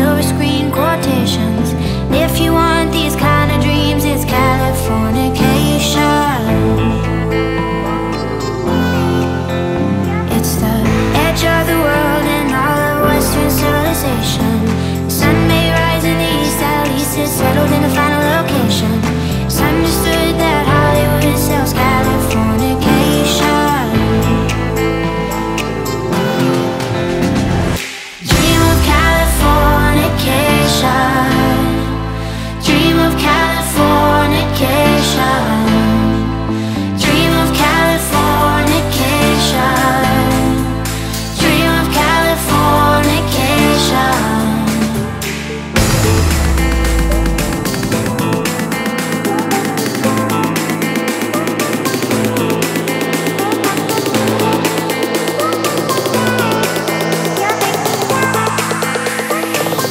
все рискует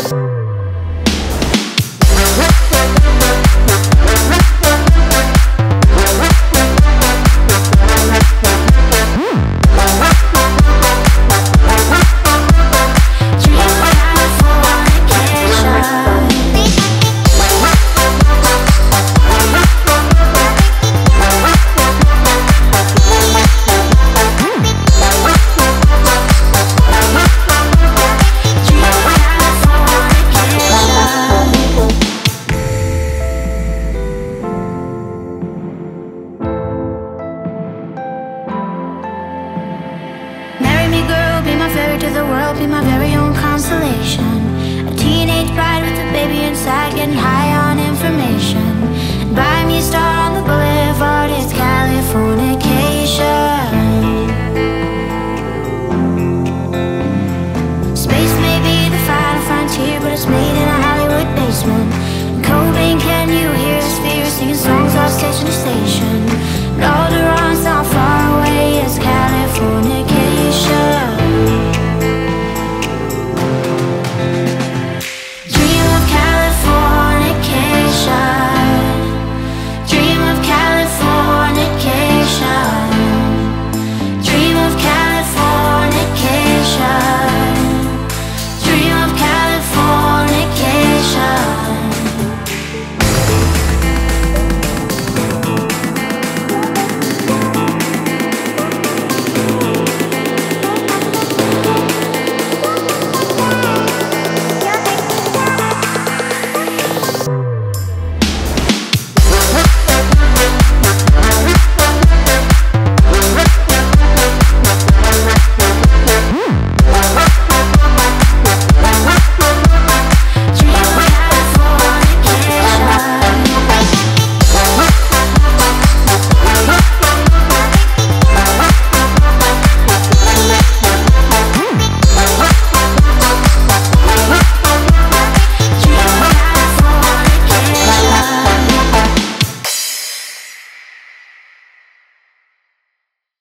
Bye. fairy to the world, be my very own consolation. A teenage bride with a baby inside, getting high